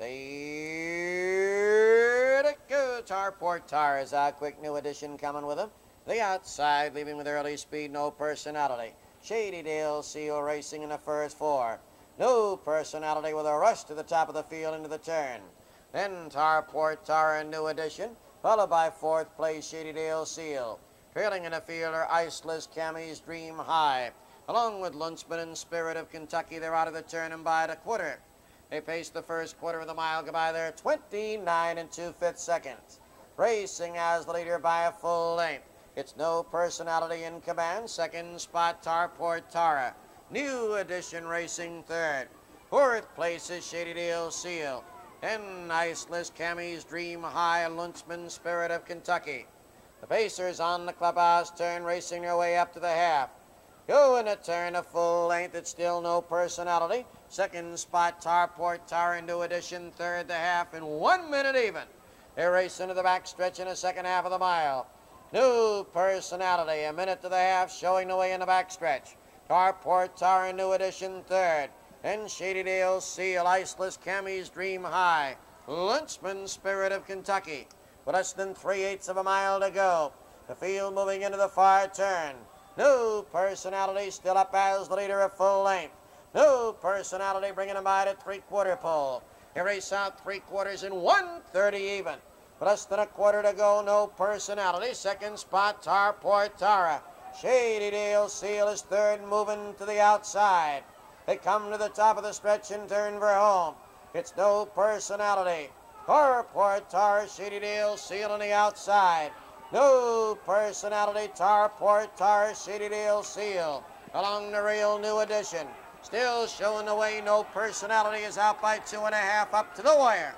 There it goes. Tar is a quick new addition coming with him. The outside, leaving with early speed, no personality. Shady Dale Seal racing in the first four. No personality with a rush to the top of the field into the turn. Then tarport Tar and New addition followed by fourth place Shady Dale Seal. Trailing in the field are Iceless Cammy's Dream High. Along with Lunchman and Spirit of Kentucky, they're out of the turn and by the quarter. They paced the first quarter of the mile goodbye there, 29 and 2 fifths seconds. Racing as the leader by a full length. It's no personality in command. Second spot, Tarport Tara. New edition racing third. Fourth place is Shady Dale Seal. Then Iceless Cammy's Dream High, Lunchman Spirit of Kentucky. The Pacers on the clubhouse turn, racing their way up to the half. Go in a turn a full length, it's still no personality. Second spot, Tarport Tar into addition, third the half, in one minute even. They race into the back stretch in the second half of the mile. No Personality, a minute to the half, showing the way in the back stretch. Tarport Tar in new edition, third. Then Shady Dale Seal, Iceless Cammy's Dream High. Lunchman Spirit of Kentucky. With less than three-eighths of a mile to go. The field moving into the far turn. No Personality still up as the leader of full length. No Personality bringing him by to three-quarter pole. He race out three quarters in 130 even. Less than a quarter to go, no personality. Second spot, Tarport Tara. Shady Dale Seal is third, moving to the outside. They come to the top of the stretch and turn for home. It's no personality. Tarport Tara, Shady Dale Seal on the outside. No personality, Tarport Tar, Shady Dale, Seal. Along the real new edition. Still showing the way, no personality is out by two and a half up to the wire.